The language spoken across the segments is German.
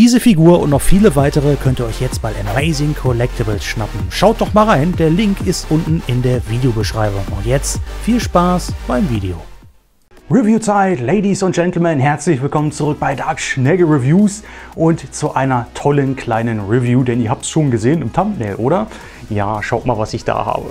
Diese Figur und noch viele weitere könnt ihr euch jetzt bei Amazing Collectibles schnappen. Schaut doch mal rein, der Link ist unten in der Videobeschreibung. Und jetzt viel Spaß beim Video. Review-Zeit, Ladies und Gentlemen, herzlich willkommen zurück bei Dark Schnegge Reviews und zu einer tollen kleinen Review, denn ihr habt es schon gesehen im Thumbnail, oder? Ja, schaut mal, was ich da habe.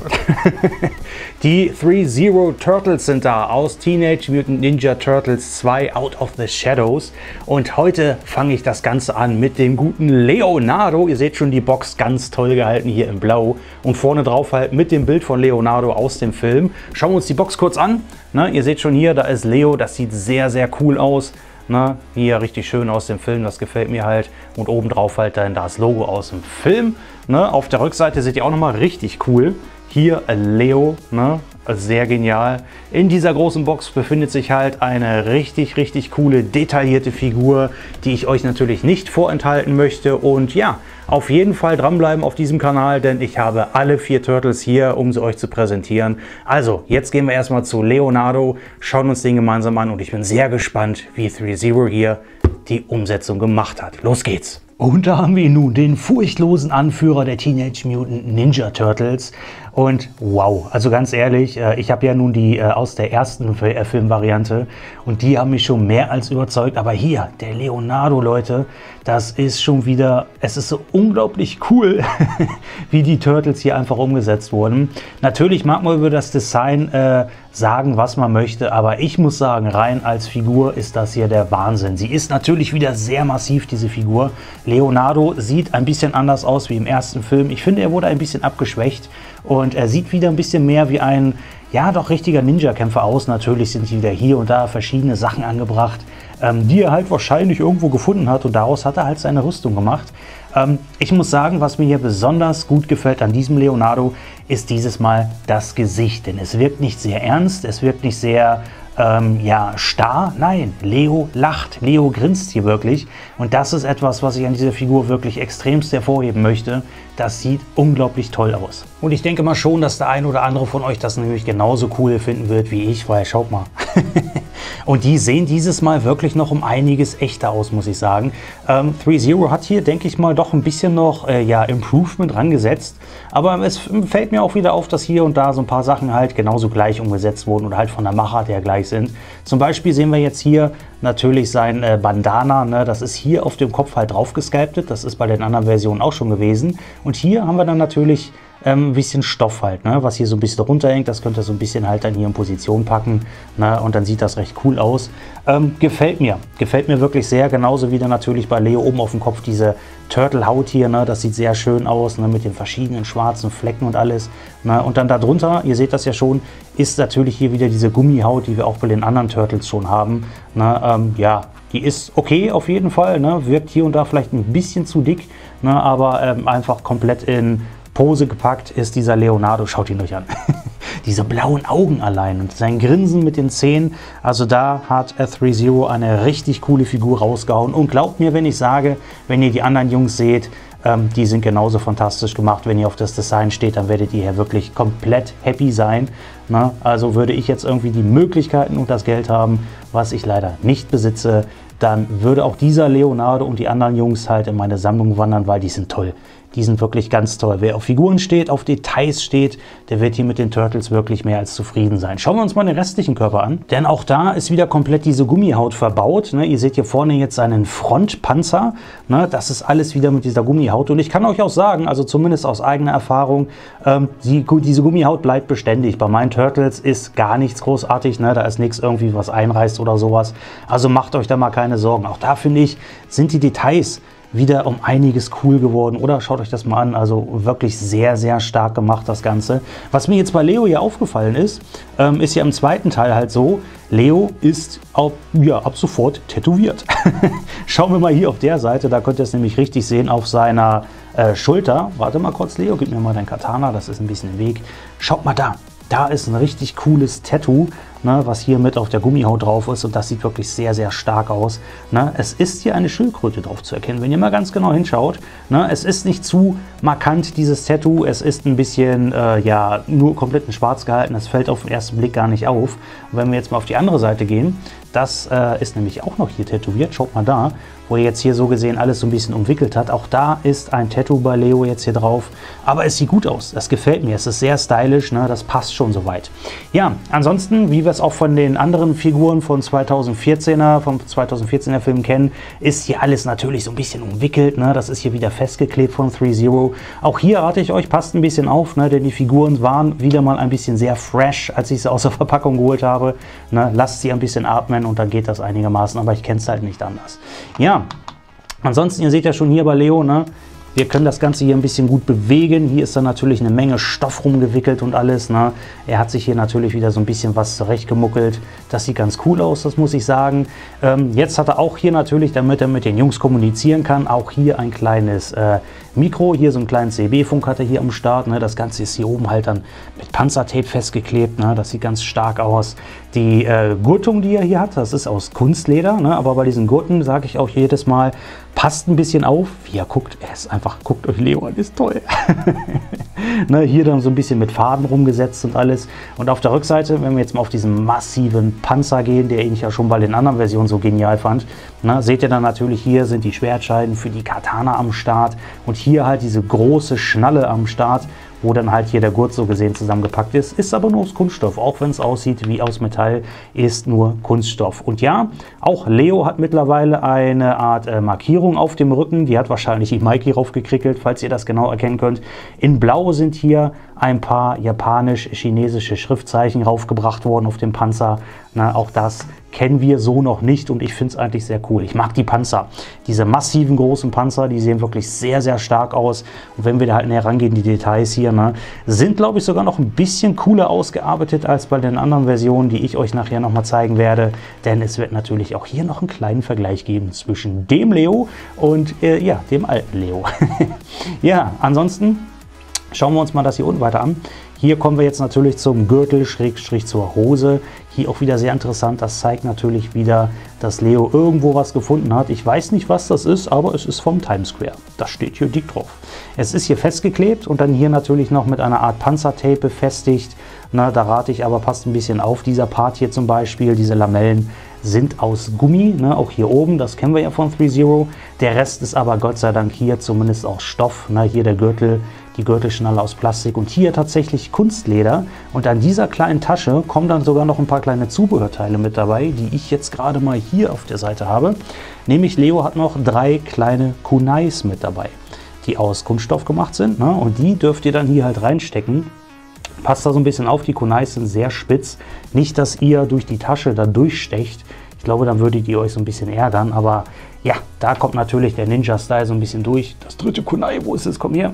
die 3-Zero Turtles sind da aus Teenage Mutant Ninja Turtles 2 Out of the Shadows. Und heute fange ich das Ganze an mit dem guten Leonardo. Ihr seht schon die Box ganz toll gehalten hier in Blau. Und vorne drauf halt mit dem Bild von Leonardo aus dem Film. Schauen wir uns die Box kurz an. Ne, ihr seht schon hier, da ist Leo. Das sieht sehr, sehr cool aus. Ne, hier richtig schön aus dem Film, das gefällt mir halt. Und oben drauf halt dann das Logo aus dem Film. Ne? Auf der Rückseite seht ihr auch nochmal richtig cool. Hier Leo, ne? sehr genial. In dieser großen Box befindet sich halt eine richtig, richtig coole, detaillierte Figur, die ich euch natürlich nicht vorenthalten möchte. Und ja, auf jeden Fall dranbleiben auf diesem Kanal, denn ich habe alle vier Turtles hier, um sie euch zu präsentieren. Also, jetzt gehen wir erstmal zu Leonardo, schauen uns den gemeinsam an und ich bin sehr gespannt, wie 3-Zero hier die Umsetzung gemacht hat. Los geht's! Und da haben wir nun den furchtlosen Anführer der Teenage Mutant Ninja Turtles. Und wow, also ganz ehrlich, äh, ich habe ja nun die äh, aus der ersten äh, Filmvariante und die haben mich schon mehr als überzeugt. Aber hier, der Leonardo, Leute, das ist schon wieder, es ist so unglaublich cool, wie die Turtles hier einfach umgesetzt wurden. Natürlich mag man über das Design äh, sagen, was man möchte, aber ich muss sagen, rein als Figur ist das hier der Wahnsinn. Sie ist natürlich wieder sehr massiv, diese Figur. Leonardo sieht ein bisschen anders aus wie im ersten Film. Ich finde, er wurde ein bisschen abgeschwächt und er sieht wieder ein bisschen mehr wie ein, ja, doch richtiger Ninja-Kämpfer aus. Natürlich sind wieder hier und da verschiedene Sachen angebracht, ähm, die er halt wahrscheinlich irgendwo gefunden hat und daraus hat er halt seine Rüstung gemacht. Ähm, ich muss sagen, was mir hier besonders gut gefällt an diesem Leonardo, ist dieses Mal das Gesicht. Denn es wirkt nicht sehr ernst, es wirkt nicht sehr ähm, ja, starr. Nein, Leo lacht. Leo grinst hier wirklich. Und das ist etwas, was ich an dieser Figur wirklich extremst hervorheben möchte. Das sieht unglaublich toll aus. Und ich denke mal schon, dass der ein oder andere von euch das nämlich genauso cool finden wird wie ich, weil schaut mal. Und die sehen dieses Mal wirklich noch um einiges echter aus, muss ich sagen. Ähm, 3.0 hat hier, denke ich mal, doch ein bisschen noch äh, ja, Improvement rangesetzt. Aber es fällt mir auch wieder auf, dass hier und da so ein paar Sachen halt genauso gleich umgesetzt wurden oder halt von der Machart her gleich sind. Zum Beispiel sehen wir jetzt hier natürlich sein äh, Bandana. Ne? Das ist hier auf dem Kopf halt drauf gesculptet. Das ist bei den anderen Versionen auch schon gewesen. Und hier haben wir dann natürlich ähm, ein bisschen Stoff halt, ne? was hier so ein bisschen runterhängt. Das könnt ihr so ein bisschen halt dann hier in Position packen ne? und dann sieht das recht cool aus. Ähm, gefällt mir, gefällt mir wirklich sehr. Genauso wie dann natürlich bei Leo oben auf dem Kopf diese Turtle-Haut hier, ne? das sieht sehr schön aus ne? mit den verschiedenen schwarzen Flecken und alles. Ne? Und dann darunter, ihr seht das ja schon, ist natürlich hier wieder diese Gummihaut, die wir auch bei den anderen Turtles schon haben. Ne? Ähm, ja, die ist okay auf jeden Fall, ne? wirkt hier und da vielleicht ein bisschen zu dick, ne? aber ähm, einfach komplett in Pose gepackt ist dieser Leonardo. Schaut ihn euch an. Diese blauen Augen allein und sein Grinsen mit den Zähnen. Also da hat F3-Zero eine richtig coole Figur rausgehauen. Und glaubt mir, wenn ich sage, wenn ihr die anderen Jungs seht, ähm, die sind genauso fantastisch gemacht. Wenn ihr auf das Design steht, dann werdet ihr hier wirklich komplett happy sein. Na, also würde ich jetzt irgendwie die Möglichkeiten und das Geld haben, was ich leider nicht besitze, dann würde auch dieser Leonardo und die anderen Jungs halt in meine Sammlung wandern, weil die sind toll. Die sind wirklich ganz toll. Wer auf Figuren steht, auf Details steht, der wird hier mit den Turtles wirklich mehr als zufrieden sein. Schauen wir uns mal den restlichen Körper an. Denn auch da ist wieder komplett diese Gummihaut verbaut. Ne? Ihr seht hier vorne jetzt einen Frontpanzer. Ne? Das ist alles wieder mit dieser Gummihaut. Und ich kann euch auch sagen, also zumindest aus eigener Erfahrung, ähm, die, diese Gummihaut bleibt beständig. Bei meinen Turtles ist gar nichts großartig. Ne? Da ist nichts irgendwie, was einreißt oder sowas. Also macht euch da mal keine Sorgen. Auch da finde ich, sind die Details wieder um einiges cool geworden. Oder schaut euch das mal an, also wirklich sehr, sehr stark gemacht das Ganze. Was mir jetzt bei Leo hier aufgefallen ist, ähm, ist ja im zweiten Teil halt so, Leo ist ab, ja, ab sofort tätowiert. Schauen wir mal hier auf der Seite, da könnt ihr es nämlich richtig sehen auf seiner äh, Schulter. Warte mal kurz, Leo, gib mir mal dein Katana, das ist ein bisschen im Weg. Schaut mal da, da ist ein richtig cooles Tattoo ne, was hier mit auf der Gummihaut drauf ist und das sieht wirklich sehr, sehr stark aus. Ne. Es ist hier eine Schildkröte drauf zu erkennen, wenn ihr mal ganz genau hinschaut. Ne. Es ist nicht zu markant, dieses Tattoo. Es ist ein bisschen, äh, ja, nur komplett in schwarz gehalten. Das fällt auf den ersten Blick gar nicht auf. Und wenn wir jetzt mal auf die andere Seite gehen, das äh, ist nämlich auch noch hier tätowiert. Schaut mal da, wo er jetzt hier so gesehen alles so ein bisschen umwickelt hat. Auch da ist ein Tattoo bei Leo jetzt hier drauf. Aber es sieht gut aus. Das gefällt mir. Es ist sehr stylisch. Ne? Das passt schon soweit. Ja, ansonsten, wie wir es auch von den anderen Figuren von 2014er, vom 2014er Film kennen, ist hier alles natürlich so ein bisschen umwickelt. Ne? Das ist hier wieder festgeklebt von 3-0. Auch hier rate ich euch, passt ein bisschen auf, ne? denn die Figuren waren wieder mal ein bisschen sehr fresh, als ich sie aus der Verpackung geholt habe. Ne? Lasst sie ein bisschen atmen und dann geht das einigermaßen, aber ich kenne es halt nicht anders. Ja, ansonsten, ihr seht ja schon hier bei Leo, ne? Wir können das Ganze hier ein bisschen gut bewegen. Hier ist dann natürlich eine Menge Stoff rumgewickelt und alles. Ne? Er hat sich hier natürlich wieder so ein bisschen was zurechtgemuckelt. Das sieht ganz cool aus, das muss ich sagen. Ähm, jetzt hat er auch hier natürlich, damit er mit den Jungs kommunizieren kann, auch hier ein kleines äh, Mikro. Hier so einen kleinen CB-Funk hat er hier am Start. Ne? Das Ganze ist hier oben halt dann mit Panzertape festgeklebt. Ne? Das sieht ganz stark aus. Die äh, Gurtung, die er hier hat, das ist aus Kunstleder. Ne? Aber bei diesen Gurten sage ich auch jedes Mal, passt ein bisschen auf, wie er guckt. Er ist einfach, guckt euch Leo an, ist toll. ne? Hier dann so ein bisschen mit Faden rumgesetzt und alles. Und auf der Rückseite, wenn wir jetzt mal auf diesen massiven Panzer gehen, der ich ja schon bei den anderen Versionen so genial fand, ne? seht ihr dann natürlich, hier sind die Schwertscheiden für die Katana am Start. Und hier halt diese große Schnalle am Start wo dann halt hier der Gurt so gesehen zusammengepackt ist. Ist aber nur aus Kunststoff, auch wenn es aussieht wie aus Metall, ist nur Kunststoff. Und ja, auch Leo hat mittlerweile eine Art äh, Markierung auf dem Rücken. Die hat wahrscheinlich die Mikey raufgekrickelt, falls ihr das genau erkennen könnt. In Blau sind hier ein paar japanisch-chinesische Schriftzeichen raufgebracht worden auf dem Panzer. Na, auch das kennen wir so noch nicht und ich finde es eigentlich sehr cool. Ich mag die Panzer. Diese massiven großen Panzer, die sehen wirklich sehr, sehr stark aus. Und wenn wir da halt näher rangehen, die Details hier, ne, sind glaube ich sogar noch ein bisschen cooler ausgearbeitet als bei den anderen Versionen, die ich euch nachher nochmal zeigen werde. Denn es wird natürlich auch hier noch einen kleinen Vergleich geben zwischen dem Leo und äh, ja, dem alten Leo. ja, ansonsten Schauen wir uns mal das hier unten weiter an. Hier kommen wir jetzt natürlich zum Gürtel, Schrägstrich zur Hose. Hier auch wieder sehr interessant. Das zeigt natürlich wieder, dass Leo irgendwo was gefunden hat. Ich weiß nicht, was das ist, aber es ist vom Times Square. Das steht hier dick drauf. Es ist hier festgeklebt und dann hier natürlich noch mit einer Art Panzertape befestigt. Na, da rate ich aber, passt ein bisschen auf. Dieser Part hier zum Beispiel, diese Lamellen, sind aus Gummi, ne, auch hier oben, das kennen wir ja von 3.0. Der Rest ist aber Gott sei Dank hier zumindest aus Stoff. Ne, hier der Gürtel, die Gürtelschnalle aus Plastik und hier tatsächlich Kunstleder. Und an dieser kleinen Tasche kommen dann sogar noch ein paar kleine Zubehörteile mit dabei, die ich jetzt gerade mal hier auf der Seite habe. Nämlich Leo hat noch drei kleine Kunais mit dabei, die aus Kunststoff gemacht sind. Ne, und die dürft ihr dann hier halt reinstecken. Passt da so ein bisschen auf, die Kunais sind sehr spitz. Nicht, dass ihr durch die Tasche da durchstecht. Ich glaube, dann würdet ihr euch so ein bisschen ärgern. Aber ja, da kommt natürlich der Ninja-Style so ein bisschen durch. Das dritte Kunai, wo ist es? Komm her.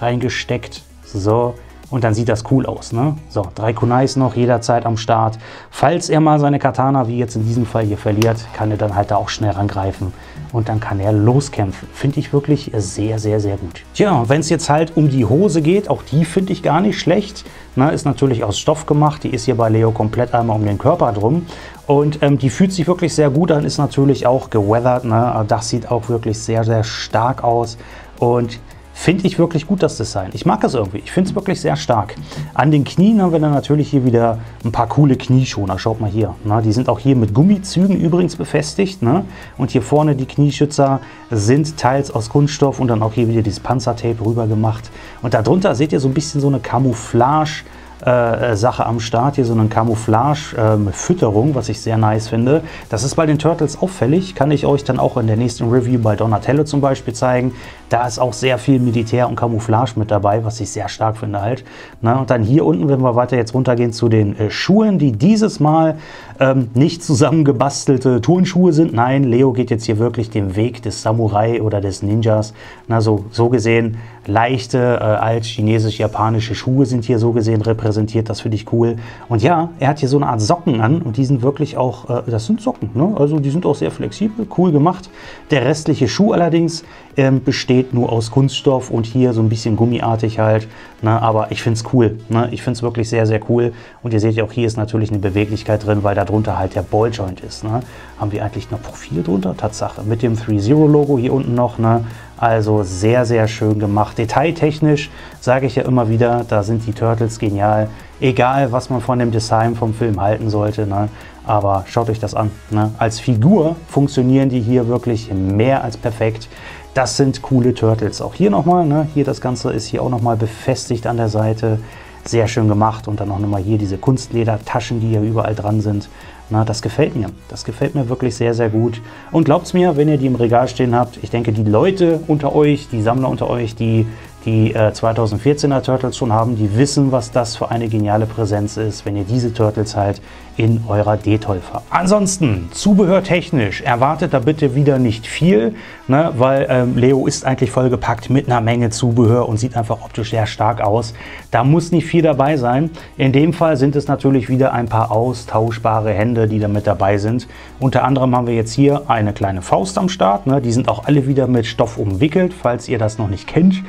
Reingesteckt. So, und dann sieht das cool aus. Ne? So, drei Kunais noch jederzeit am Start. Falls er mal seine Katana, wie jetzt in diesem Fall hier, verliert, kann er dann halt da auch schnell rangreifen und dann kann er loskämpfen. Finde ich wirklich sehr, sehr, sehr gut. Tja, wenn es jetzt halt um die Hose geht, auch die finde ich gar nicht schlecht. Ne, ist natürlich aus Stoff gemacht. Die ist hier bei Leo komplett einmal um den Körper drum. Und ähm, die fühlt sich wirklich sehr gut an, ist natürlich auch geweathert. Ne? Das sieht auch wirklich sehr, sehr stark aus. Und Finde ich wirklich gut, das Design. Ich mag das irgendwie. Ich finde es wirklich sehr stark. An den Knien haben wir dann natürlich hier wieder ein paar coole Knieschoner. Schaut mal hier. Ne? Die sind auch hier mit Gummizügen übrigens befestigt. Ne? Und hier vorne die Knieschützer sind teils aus Kunststoff und dann auch hier wieder dieses Panzertape rüber gemacht. Und darunter seht ihr so ein bisschen so eine Camouflage äh, Sache am Start. Hier so eine Camouflage-Fütterung, ähm, was ich sehr nice finde. Das ist bei den Turtles auffällig. Kann ich euch dann auch in der nächsten Review bei Donatello zum Beispiel zeigen. Da ist auch sehr viel Militär und Camouflage mit dabei, was ich sehr stark finde halt. Na, und dann hier unten, wenn wir weiter jetzt runtergehen zu den äh, Schuhen, die dieses Mal ähm, nicht zusammengebastelte Turnschuhe sind. Nein, Leo geht jetzt hier wirklich den Weg des Samurai oder des Ninjas. Na, so, so gesehen leichte, äh, alt chinesisch-japanische Schuhe sind hier so gesehen repräsentiert. Das finde ich cool. Und ja, er hat hier so eine Art Socken an und die sind wirklich auch, äh, das sind Socken, ne? also die sind auch sehr flexibel, cool gemacht. Der restliche Schuh allerdings ähm, besteht nur aus Kunststoff und hier so ein bisschen gummiartig halt. Ne? Aber ich finde es cool. Ne? Ich finde es wirklich sehr, sehr cool. Und ihr seht ja auch, hier ist natürlich eine Beweglichkeit drin, weil darunter halt der Balljoint ist. Ne? Haben wir eigentlich noch Profil drunter? Tatsache. Mit dem 3-0-Logo hier unten noch. Ne? Also sehr, sehr schön gemacht. Detailtechnisch sage ich ja immer wieder, da sind die Turtles genial. Egal, was man von dem Design vom Film halten sollte. Ne? Aber schaut euch das an. Ne? Als Figur funktionieren die hier wirklich mehr als perfekt. Das sind coole Turtles. Auch hier nochmal, ne? hier das Ganze ist hier auch nochmal befestigt an der Seite. Sehr schön gemacht und dann auch nochmal hier diese Kunstledertaschen, die hier überall dran sind. Na, das gefällt mir. Das gefällt mir wirklich sehr, sehr gut. Und glaubt mir, wenn ihr die im Regal stehen habt, ich denke, die Leute unter euch, die Sammler unter euch, die die äh, 2014er Turtles schon haben, die wissen, was das für eine geniale Präsenz ist, wenn ihr diese Turtles halt in eurer Detolf habt. Ansonsten, zubehörtechnisch, erwartet da bitte wieder nicht viel, ne, weil ähm, Leo ist eigentlich vollgepackt mit einer Menge Zubehör und sieht einfach optisch sehr stark aus. Da muss nicht viel dabei sein. In dem Fall sind es natürlich wieder ein paar austauschbare Hände, die da mit dabei sind. Unter anderem haben wir jetzt hier eine kleine Faust am Start. Ne, die sind auch alle wieder mit Stoff umwickelt, falls ihr das noch nicht kennt.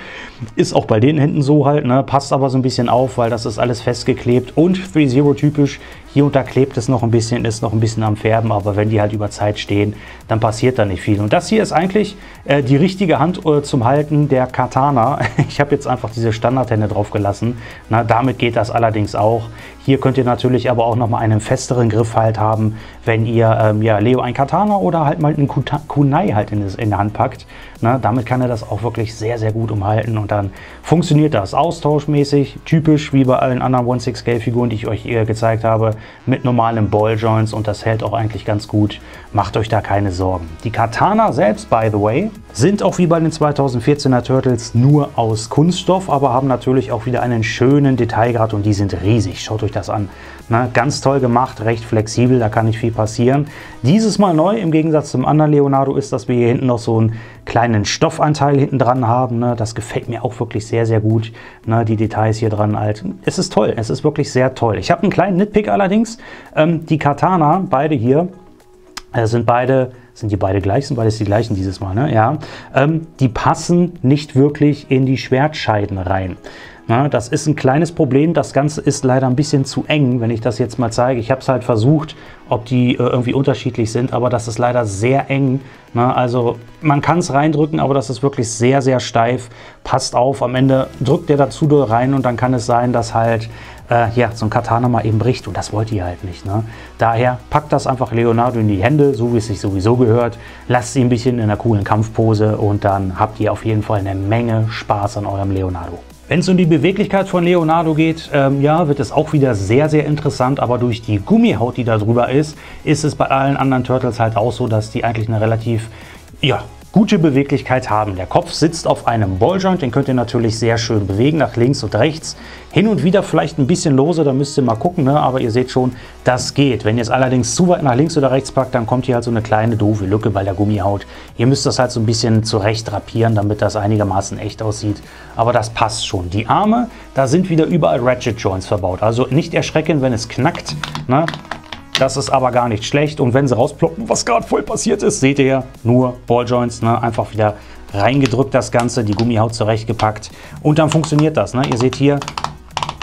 Ist auch bei den Händen so halt, ne? passt aber so ein bisschen auf, weil das ist alles festgeklebt und 3-0 typisch. Hier und da klebt es noch ein bisschen, ist noch ein bisschen am Färben, aber wenn die halt über Zeit stehen, dann passiert da nicht viel. Und das hier ist eigentlich äh, die richtige Hand äh, zum Halten der Katana. Ich habe jetzt einfach diese Standardhände drauf gelassen. Na, damit geht das allerdings auch. Hier könnt ihr natürlich aber auch nochmal einen festeren Griff halt haben, wenn ihr ähm, ja, Leo ein Katana oder halt mal einen Kunai halt in, in der Hand packt. Na, damit kann er das auch wirklich sehr, sehr gut umhalten und dann funktioniert das austauschmäßig, typisch wie bei allen anderen 1-6-Scale-Figuren, die ich euch hier gezeigt habe, mit normalen Balljoints und das hält auch eigentlich ganz gut. Macht euch da keine Sorgen. Die Katana selbst, by the way, sind auch wie bei den 2014er Turtles nur aus Kunststoff, aber haben natürlich auch wieder einen schönen Detailgrad und die sind riesig. Schaut euch das an. Na, ganz toll gemacht, recht flexibel, da kann nicht viel passieren. Dieses Mal neu, im Gegensatz zum anderen Leonardo, ist, dass wir hier hinten noch so einen kleinen Stoffanteil hinten dran haben. Ne? Das gefällt mir auch wirklich sehr, sehr gut. Ne? Die Details hier dran halt. Es ist toll, es ist wirklich sehr toll. Ich habe einen kleinen Nitpick allerdings. Ähm, die Katana, beide hier, äh, sind beide sind die beide gleich? Sind beides die gleichen dieses Mal, ne? Ja. Ähm, die passen nicht wirklich in die Schwertscheiden rein. Na, das ist ein kleines Problem. Das Ganze ist leider ein bisschen zu eng, wenn ich das jetzt mal zeige. Ich habe es halt versucht, ob die äh, irgendwie unterschiedlich sind, aber das ist leider sehr eng. Na, also man kann es reindrücken, aber das ist wirklich sehr, sehr steif. Passt auf, am Ende drückt der dazu rein und dann kann es sein, dass halt äh, ja, so ein Katana mal eben bricht und das wollt ihr halt nicht. Ne? Daher packt das einfach Leonardo in die Hände, so wie es sich sowieso gehört. Lasst sie ein bisschen in einer coolen Kampfpose und dann habt ihr auf jeden Fall eine Menge Spaß an eurem Leonardo. Wenn es um die Beweglichkeit von Leonardo geht, ähm, ja, wird es auch wieder sehr, sehr interessant. Aber durch die Gummihaut, die da drüber ist, ist es bei allen anderen Turtles halt auch so, dass die eigentlich eine relativ, ja, gute Beweglichkeit haben. Der Kopf sitzt auf einem Balljoint, den könnt ihr natürlich sehr schön bewegen, nach links und rechts. Hin und wieder vielleicht ein bisschen lose, da müsst ihr mal gucken, ne? aber ihr seht schon, das geht. Wenn ihr es allerdings zu weit nach links oder rechts packt, dann kommt hier halt so eine kleine doofe Lücke bei der Gummihaut. Ihr müsst das halt so ein bisschen zurecht drapieren, damit das einigermaßen echt aussieht. Aber das passt schon. Die Arme, da sind wieder überall Ratchet Joints verbaut. Also nicht erschrecken, wenn es knackt. Ne? Das ist aber gar nicht schlecht. Und wenn sie rausploppen, was gerade voll passiert ist, seht ihr nur Balljoints. Ne? Einfach wieder reingedrückt das Ganze, die Gummihaut zurechtgepackt. Und dann funktioniert das. Ne? Ihr seht hier,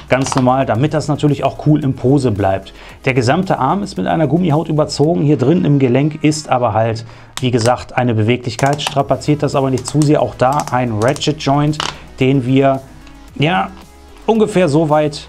ganz normal, damit das natürlich auch cool in Pose bleibt. Der gesamte Arm ist mit einer Gummihaut überzogen. Hier drin im Gelenk ist aber halt, wie gesagt, eine Beweglichkeit. Strapaziert das aber nicht zu sehr. Auch da ein Ratchet Joint, den wir ja ungefähr so weit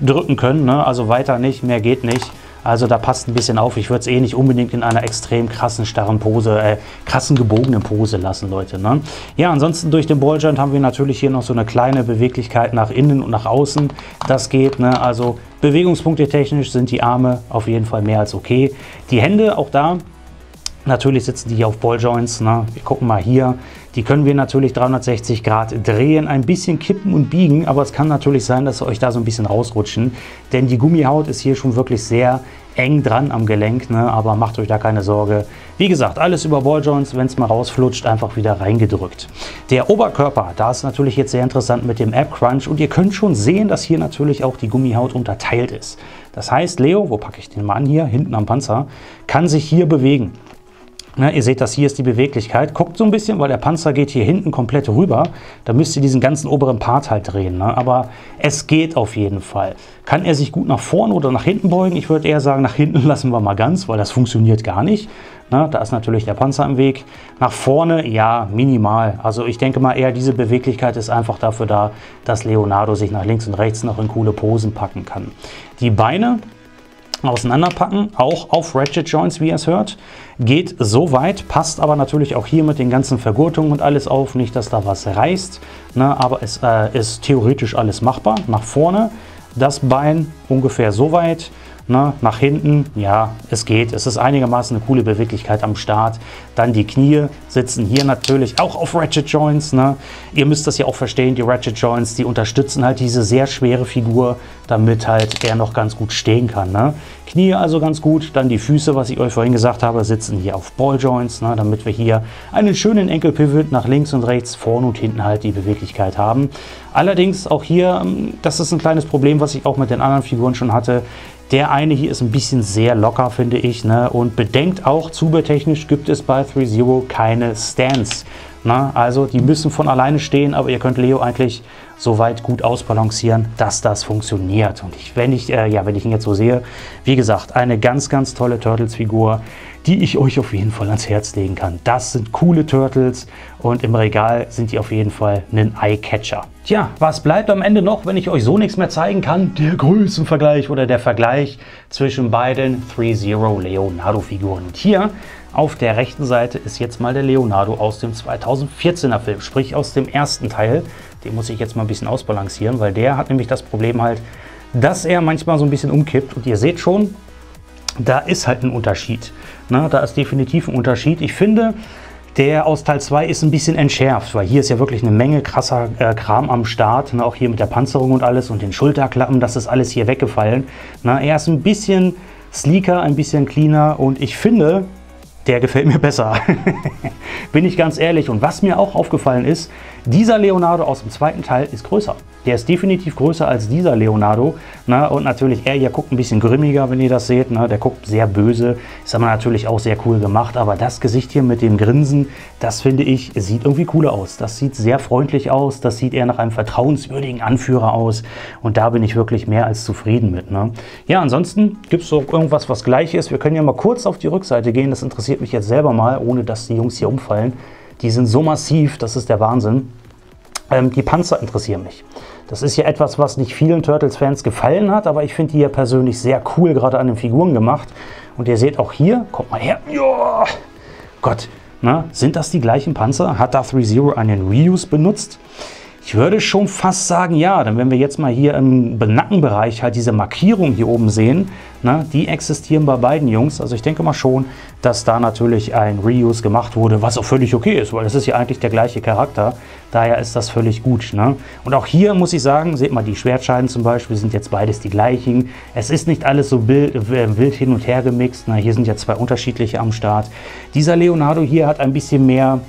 drücken können. Ne? Also weiter nicht, mehr geht nicht. Also da passt ein bisschen auf. Ich würde es eh nicht unbedingt in einer extrem krassen, starren Pose, äh, krassen gebogenen Pose lassen, Leute. Ne? Ja, ansonsten durch den Balljoint haben wir natürlich hier noch so eine kleine Beweglichkeit nach innen und nach außen. Das geht, ne? also Bewegungspunkte technisch sind die Arme auf jeden Fall mehr als okay. Die Hände, auch da Natürlich sitzen die hier auf Balljoints. Ne? Wir gucken mal hier. Die können wir natürlich 360 Grad drehen, ein bisschen kippen und biegen, aber es kann natürlich sein, dass sie euch da so ein bisschen rausrutschen. Denn die Gummihaut ist hier schon wirklich sehr eng dran am Gelenk, ne? aber macht euch da keine Sorge. Wie gesagt, alles über Balljoints, wenn es mal rausflutscht, einfach wieder reingedrückt. Der Oberkörper, da ist natürlich jetzt sehr interessant mit dem App Crunch und ihr könnt schon sehen, dass hier natürlich auch die Gummihaut unterteilt ist. Das heißt, Leo, wo packe ich den mal an hier, hinten am Panzer, kann sich hier bewegen. Ne, ihr seht, das hier ist die Beweglichkeit. Guckt so ein bisschen, weil der Panzer geht hier hinten komplett rüber. Da müsst ihr diesen ganzen oberen Part halt drehen. Ne? Aber es geht auf jeden Fall. Kann er sich gut nach vorne oder nach hinten beugen? Ich würde eher sagen, nach hinten lassen wir mal ganz, weil das funktioniert gar nicht. Ne? Da ist natürlich der Panzer im Weg. Nach vorne, ja, minimal. Also ich denke mal eher, diese Beweglichkeit ist einfach dafür da, dass Leonardo sich nach links und rechts noch in coole Posen packen kann. Die Beine auseinanderpacken, auch auf Ratchet Joints, wie ihr es hört. Geht so weit, passt aber natürlich auch hier mit den ganzen Vergurtungen und alles auf, nicht, dass da was reißt, ne, aber es äh, ist theoretisch alles machbar. Nach vorne, das Bein ungefähr so weit, Ne, nach hinten, ja, es geht. Es ist einigermaßen eine coole Beweglichkeit am Start. Dann die Knie sitzen hier natürlich auch auf Ratchet Joints. Ne. Ihr müsst das ja auch verstehen, die Ratchet Joints, die unterstützen halt diese sehr schwere Figur, damit halt er noch ganz gut stehen kann. Ne. Knie also ganz gut. Dann die Füße, was ich euch vorhin gesagt habe, sitzen hier auf Ball Joints, ne, damit wir hier einen schönen Enkelpivot nach links und rechts, vorne und hinten halt die Beweglichkeit haben. Allerdings auch hier, ähm, das ist ein kleines Problem, was ich auch mit den anderen Figuren schon hatte. Der eine hier ist ein bisschen sehr locker, finde ich. Ne? Und bedenkt auch, zubehörtechnisch gibt es bei 3.0 keine Stands. Ne? Also die müssen von alleine stehen, aber ihr könnt Leo eigentlich so weit gut ausbalancieren, dass das funktioniert. Und ich, wenn, ich, äh, ja, wenn ich ihn jetzt so sehe, wie gesagt, eine ganz, ganz tolle Turtles-Figur die ich euch auf jeden Fall ans Herz legen kann. Das sind coole Turtles und im Regal sind die auf jeden Fall ein Eye-Catcher. Tja, was bleibt am Ende noch, wenn ich euch so nichts mehr zeigen kann? Der Größenvergleich oder der Vergleich zwischen beiden 3-0 Leonardo-Figuren. Und hier auf der rechten Seite ist jetzt mal der Leonardo aus dem 2014er Film, sprich aus dem ersten Teil. Den muss ich jetzt mal ein bisschen ausbalancieren, weil der hat nämlich das Problem halt, dass er manchmal so ein bisschen umkippt. Und ihr seht schon, da ist halt ein Unterschied. Na, da ist definitiv ein Unterschied. Ich finde, der aus Teil 2 ist ein bisschen entschärft, weil hier ist ja wirklich eine Menge krasser äh, Kram am Start. Ne, auch hier mit der Panzerung und alles und den Schulterklappen, das ist alles hier weggefallen. Na, er ist ein bisschen sleeker, ein bisschen cleaner und ich finde, der gefällt mir besser. Bin ich ganz ehrlich. Und was mir auch aufgefallen ist, dieser Leonardo aus dem zweiten Teil ist größer. Der ist definitiv größer als dieser Leonardo. Na, und natürlich, er hier guckt ein bisschen grimmiger, wenn ihr das seht. Na, der guckt sehr böse. Ist aber natürlich auch sehr cool gemacht. Aber das Gesicht hier mit dem Grinsen, das finde ich, sieht irgendwie cooler aus. Das sieht sehr freundlich aus. Das sieht eher nach einem vertrauenswürdigen Anführer aus. Und da bin ich wirklich mehr als zufrieden mit. Ne? Ja, ansonsten gibt es auch irgendwas, was gleich ist. Wir können ja mal kurz auf die Rückseite gehen. Das interessiert mich jetzt selber mal, ohne dass die Jungs hier umfallen. Die sind so massiv, das ist der Wahnsinn. Ähm, die Panzer interessieren mich. Das ist ja etwas, was nicht vielen Turtles-Fans gefallen hat, aber ich finde die ja persönlich sehr cool, gerade an den Figuren gemacht. Und ihr seht auch hier, kommt mal her, ja, Gott, na, sind das die gleichen Panzer? Hat da 3-0 einen Reuse benutzt? Ich würde schon fast sagen, ja, denn wenn wir jetzt mal hier im Nackenbereich halt diese Markierung hier oben sehen, ne, die existieren bei beiden Jungs. Also ich denke mal schon, dass da natürlich ein Reuse gemacht wurde, was auch völlig okay ist, weil das ist ja eigentlich der gleiche Charakter. Daher ist das völlig gut. Ne? Und auch hier muss ich sagen, seht mal, die Schwertscheiden zum Beispiel sind jetzt beides die gleichen. Es ist nicht alles so wild, äh, wild hin und her gemixt. Na, hier sind ja zwei unterschiedliche am Start. Dieser Leonardo hier hat ein bisschen mehr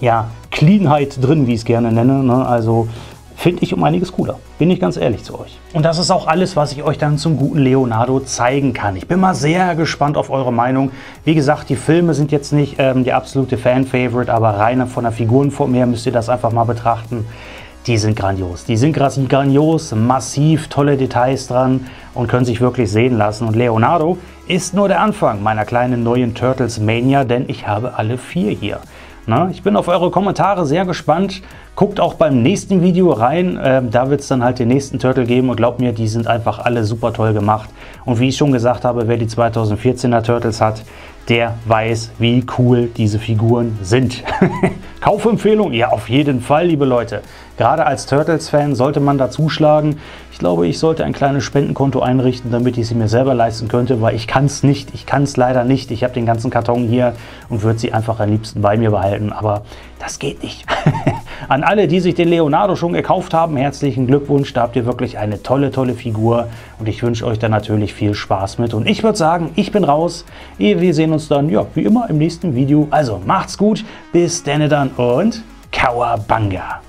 ja, Cleanheit drin, wie ich es gerne nenne. Ne? Also finde ich um einiges cooler. Bin ich ganz ehrlich zu euch. Und das ist auch alles, was ich euch dann zum guten Leonardo zeigen kann. Ich bin mal sehr gespannt auf eure Meinung. Wie gesagt, die Filme sind jetzt nicht ähm, die absolute Fan-Favorite, aber rein von der Figurenform her müsst ihr das einfach mal betrachten. Die sind grandios. Die sind grandios, massiv, tolle Details dran und können sich wirklich sehen lassen. Und Leonardo ist nur der Anfang meiner kleinen neuen Turtles Mania, denn ich habe alle vier hier. Na, ich bin auf eure Kommentare sehr gespannt. Guckt auch beim nächsten Video rein. Ähm, da wird es dann halt den nächsten Turtle geben. Und glaubt mir, die sind einfach alle super toll gemacht. Und wie ich schon gesagt habe, wer die 2014er Turtles hat, der weiß, wie cool diese Figuren sind. Kaufempfehlung? Ja, auf jeden Fall, liebe Leute. Gerade als Turtles-Fan sollte man da zuschlagen. Ich glaube, ich sollte ein kleines Spendenkonto einrichten, damit ich sie mir selber leisten könnte, weil ich kann es nicht. Ich kann es leider nicht. Ich habe den ganzen Karton hier und würde sie einfach am liebsten bei mir behalten. Aber das geht nicht. An alle, die sich den Leonardo schon gekauft haben, herzlichen Glückwunsch. Da habt ihr wirklich eine tolle, tolle Figur. Und ich wünsche euch da natürlich viel Spaß mit. Und ich würde sagen, ich bin raus. Wir sehen uns dann, ja, wie immer im nächsten Video. Also macht's gut. Bis denn dann und Kawabanga.